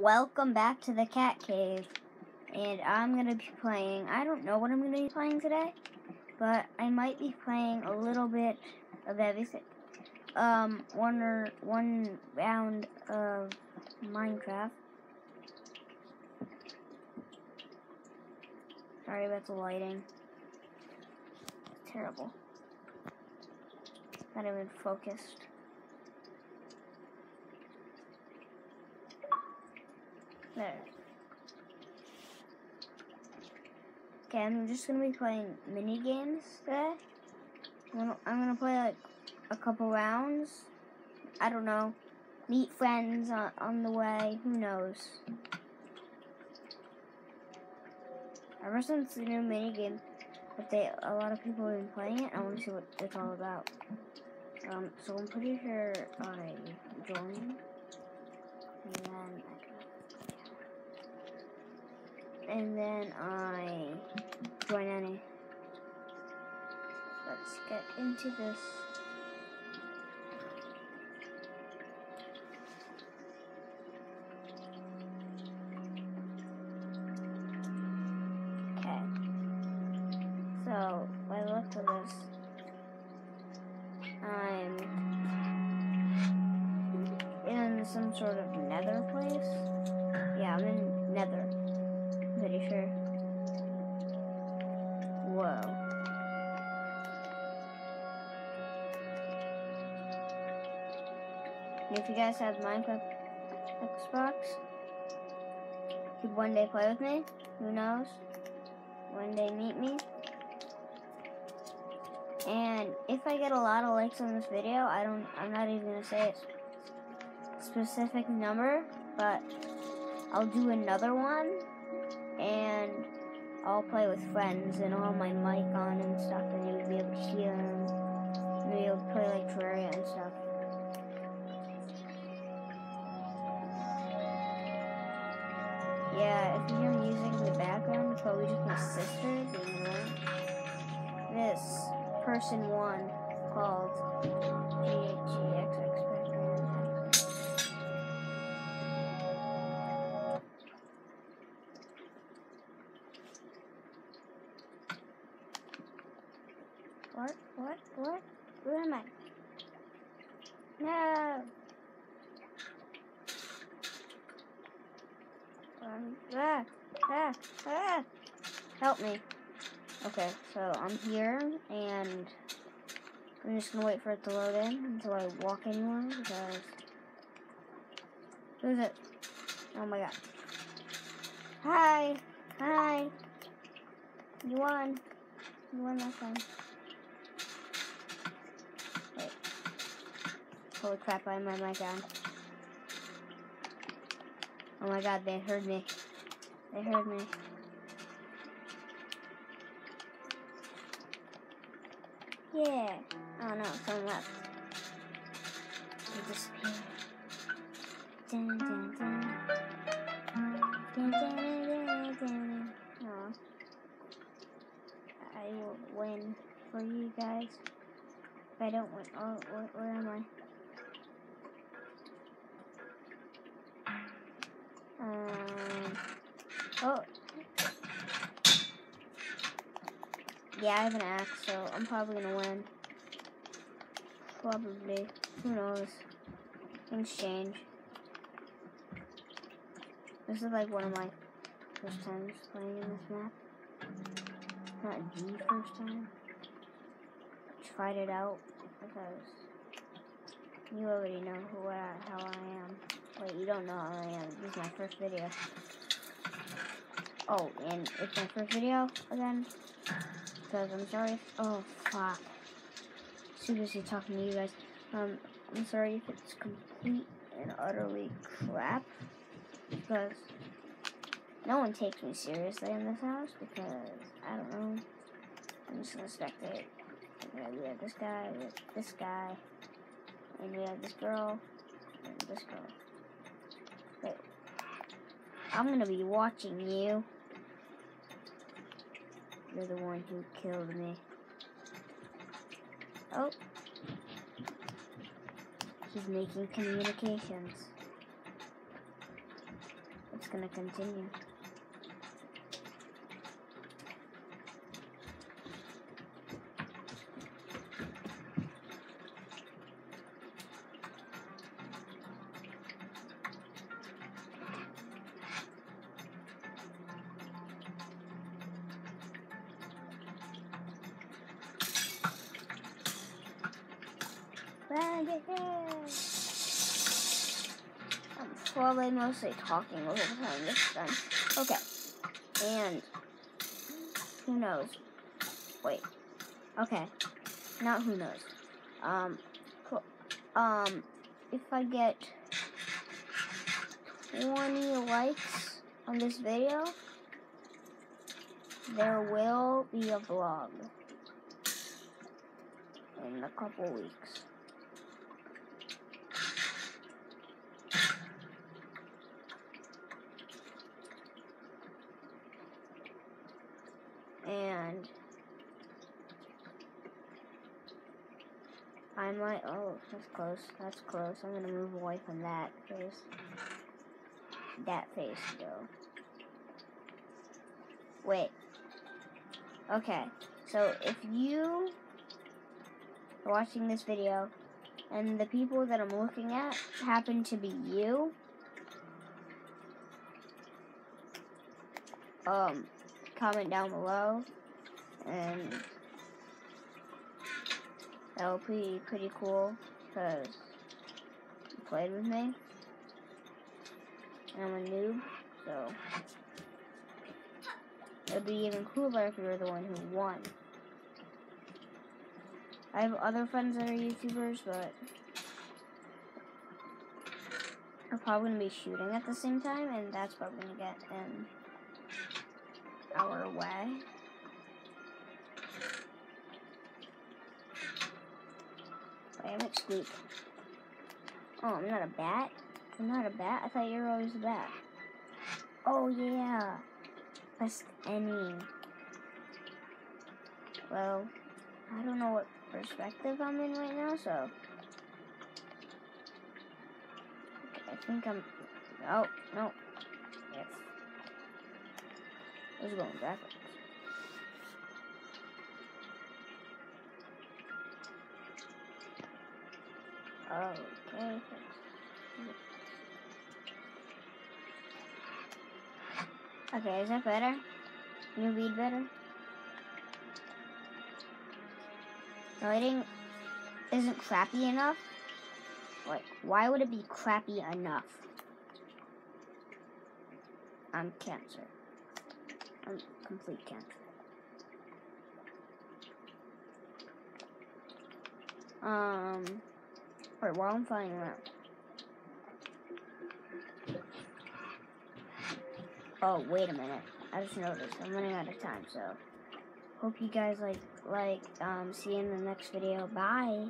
welcome back to the cat cave. And I'm gonna be playing, I don't know what I'm gonna be playing today, but I might be playing a little bit of everything. Um, one or one round of Minecraft. Sorry about the lighting. It's terrible. Not even focused. There. Okay, I'm just gonna be playing mini games today. I'm gonna, I'm gonna play like a couple rounds. I don't know. Meet friends on, on the way. Who knows? Ever since the new mini game, but they a lot of people have been playing it. I want to see what it's all about. Um, so I'm pretty sure I joined, and then I and then I join any. Let's get into this. Okay. So, by the look of this, I'm in some sort of nether place. Yeah, I'm in if you guys have Minecraft Xbox, could one day play with me. Who knows? One day meet me. And if I get a lot of likes on this video, I don't I'm not even gonna say a specific number, but I'll do another one and I'll play with friends and have my mic on probably just my sister annoying. This person one called GHGXX What? What? What? Where am I? No! Um, ah, ah, ah. Help me. Okay, so I'm here and I'm just gonna wait for it to load in until I walk anywhere because who's it? Oh my god. Hi! Hi! You won. You won that time. Wait. Holy crap, I have my mic on. Oh my god, they heard me. They heard me. Yeah. Oh no, someone left. They disappeared. Dun, dun, dun. Dun, dun, dun, dun, dun. I will win for you guys. If I don't win, oh, where, where am I? Yeah, I have an axe, so I'm probably gonna win. Probably. Who knows? Things change. This is like one of my first times playing in this map. Not the first time. Tried it out because you already know who I, how I am. Wait, you don't know how I am. This is my first video. Oh, and it's my first video again. Because I'm sorry. If, oh, fuck. Seriously talking to you guys. Um, I'm sorry if it's complete and utterly crap. Because no one takes me seriously in this house. Because, I don't know. I'm just gonna spectate. Okay, we have this guy, we have this guy. And we have this girl. And this girl. Wait. I'm gonna be watching you. You're the one who killed me. Oh. He's making communications. it's gonna continue. I'm probably mostly talking over the time this time. Okay. And who knows? Wait. Okay. Not who knows. Um. Um if I get 20 likes on this video, there will be a vlog in a couple weeks. And I might, oh, that's close, that's close. I'm gonna move away from that face, that face though. Wait, okay, so if you are watching this video and the people that I'm looking at happen to be you, um, comment down below and that would be pretty cool because you played with me. I'm a noob, so it would be even cooler if you were the one who won. I have other friends that are YouTubers, but are probably to be shooting at the same time, and that's probably to get in our way. Wait, I'm. Oh, I'm not a bat? I'm not a bat? I thought you were always a bat. Oh, yeah. Press any. Well, I don't know what perspective I'm in right now, so. Okay, I think I'm. Oh, no. I was going backwards. Okay. Okay, is that better? Can you read better? Writing isn't crappy enough? Like, why would it be crappy enough? I'm cancer. I'm complete cancer. Um, wait, while I'm flying around. Oh, wait a minute. I just noticed I'm running out of time, so hope you guys like like um see you in the next video. Bye.